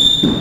you